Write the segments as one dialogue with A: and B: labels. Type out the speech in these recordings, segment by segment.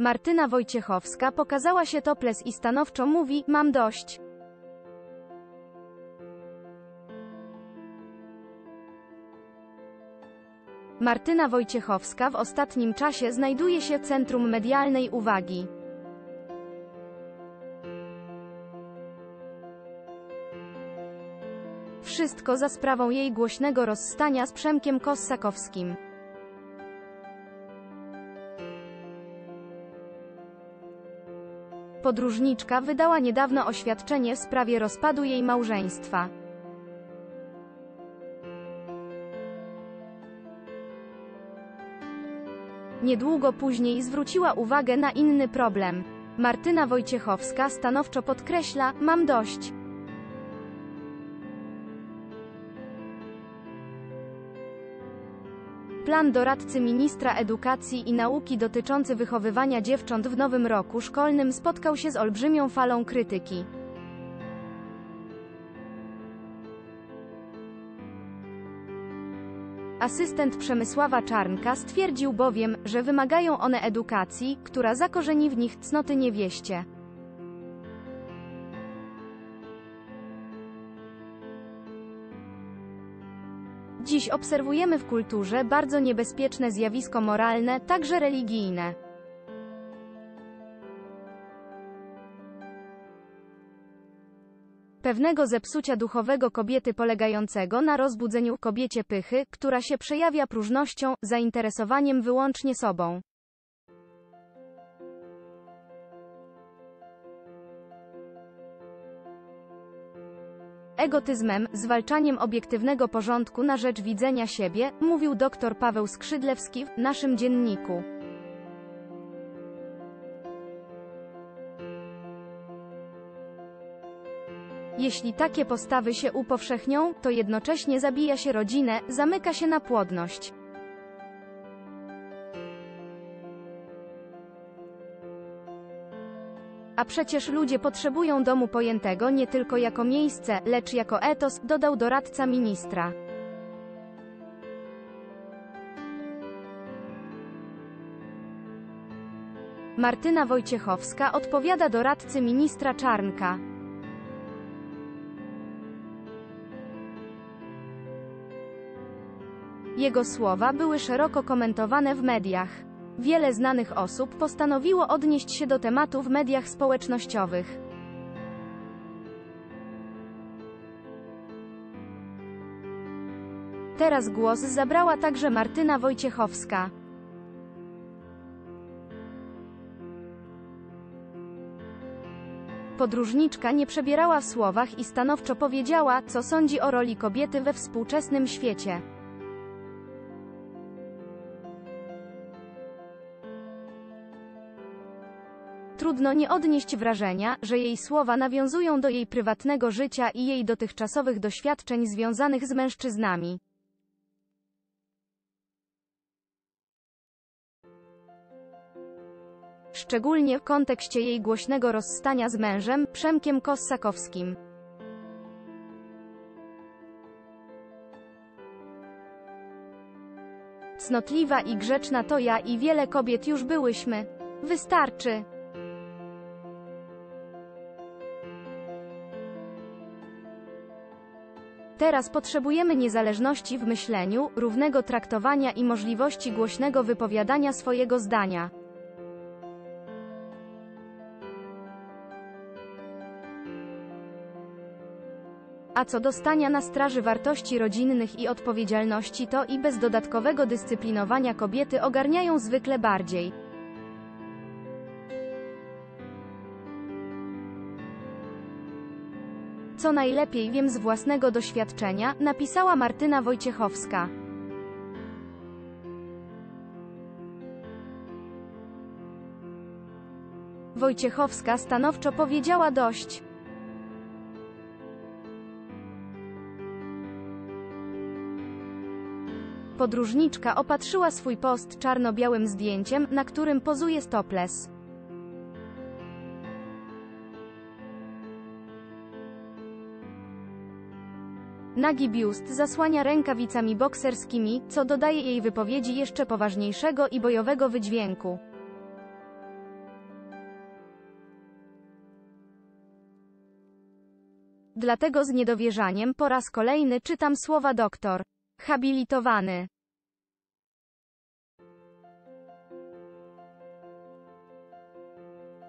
A: Martyna Wojciechowska pokazała się toples i stanowczo mówi, mam dość. Martyna Wojciechowska w ostatnim czasie znajduje się w centrum medialnej uwagi. Wszystko za sprawą jej głośnego rozstania z Przemkiem Kossakowskim. Podróżniczka wydała niedawno oświadczenie w sprawie rozpadu jej małżeństwa. Niedługo później zwróciła uwagę na inny problem. Martyna Wojciechowska stanowczo podkreśla, mam dość. Plan doradcy ministra edukacji i nauki dotyczący wychowywania dziewcząt w nowym roku szkolnym spotkał się z olbrzymią falą krytyki. Asystent Przemysława Czarnka stwierdził bowiem, że wymagają one edukacji, która zakorzeni w nich cnoty niewieście. Dziś obserwujemy w kulturze bardzo niebezpieczne zjawisko moralne, także religijne. Pewnego zepsucia duchowego kobiety polegającego na rozbudzeniu kobiecie pychy, która się przejawia próżnością, zainteresowaniem wyłącznie sobą. Egotyzmem, zwalczaniem obiektywnego porządku na rzecz widzenia siebie, mówił dr Paweł Skrzydlewski w naszym dzienniku. Jeśli takie postawy się upowszechnią, to jednocześnie zabija się rodzinę, zamyka się na płodność. A przecież ludzie potrzebują domu pojętego nie tylko jako miejsce, lecz jako etos, dodał doradca ministra. Martyna Wojciechowska odpowiada doradcy ministra Czarnka. Jego słowa były szeroko komentowane w mediach. Wiele znanych osób postanowiło odnieść się do tematu w mediach społecznościowych. Teraz głos zabrała także Martyna Wojciechowska. Podróżniczka nie przebierała w słowach i stanowczo powiedziała, co sądzi o roli kobiety we współczesnym świecie. Trudno nie odnieść wrażenia, że jej słowa nawiązują do jej prywatnego życia i jej dotychczasowych doświadczeń związanych z mężczyznami. Szczególnie w kontekście jej głośnego rozstania z mężem, Przemkiem Kossakowskim. Cnotliwa i grzeczna to ja i wiele kobiet już byłyśmy. Wystarczy. Teraz potrzebujemy niezależności w myśleniu, równego traktowania i możliwości głośnego wypowiadania swojego zdania. A co do stania na straży wartości rodzinnych i odpowiedzialności to i bez dodatkowego dyscyplinowania kobiety ogarniają zwykle bardziej. Co najlepiej wiem z własnego doświadczenia, napisała Martyna Wojciechowska. Wojciechowska stanowczo powiedziała dość. Podróżniczka opatrzyła swój post czarno-białym zdjęciem, na którym pozuje stoples. Nagi biust zasłania rękawicami bokserskimi, co dodaje jej wypowiedzi jeszcze poważniejszego i bojowego wydźwięku. Dlatego z niedowierzaniem po raz kolejny czytam słowa doktor. Habilitowany.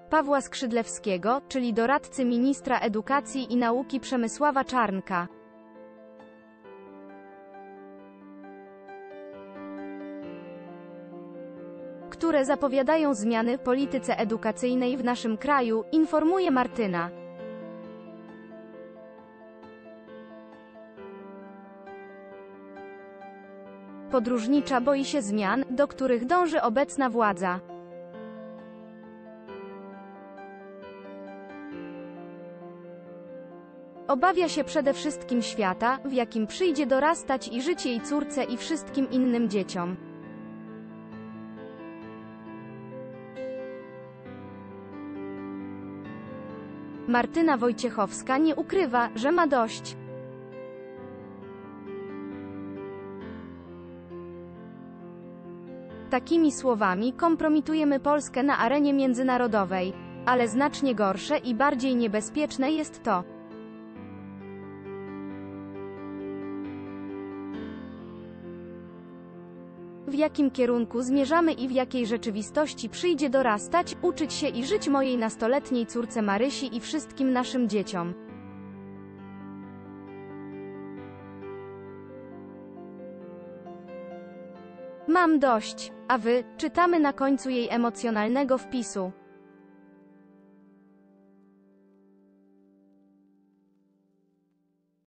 A: Pawła Skrzydlewskiego, czyli doradcy ministra edukacji i nauki Przemysława Czarnka. Które zapowiadają zmiany w polityce edukacyjnej w naszym kraju, informuje Martyna. Podróżnicza boi się zmian, do których dąży obecna władza. Obawia się przede wszystkim świata, w jakim przyjdzie dorastać i żyć jej córce i wszystkim innym dzieciom. Martyna Wojciechowska nie ukrywa, że ma dość. Takimi słowami kompromitujemy Polskę na arenie międzynarodowej. Ale znacznie gorsze i bardziej niebezpieczne jest to, w jakim kierunku zmierzamy i w jakiej rzeczywistości przyjdzie dorastać, uczyć się i żyć mojej nastoletniej córce Marysi i wszystkim naszym dzieciom. Mam dość, a wy, czytamy na końcu jej emocjonalnego wpisu.